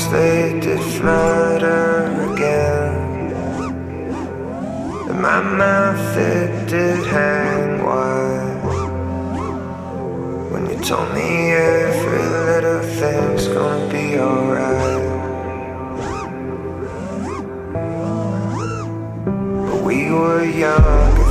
Let's flutter again. In my mouth it did hang wide. When you told me every little thing's gonna be alright. But we were young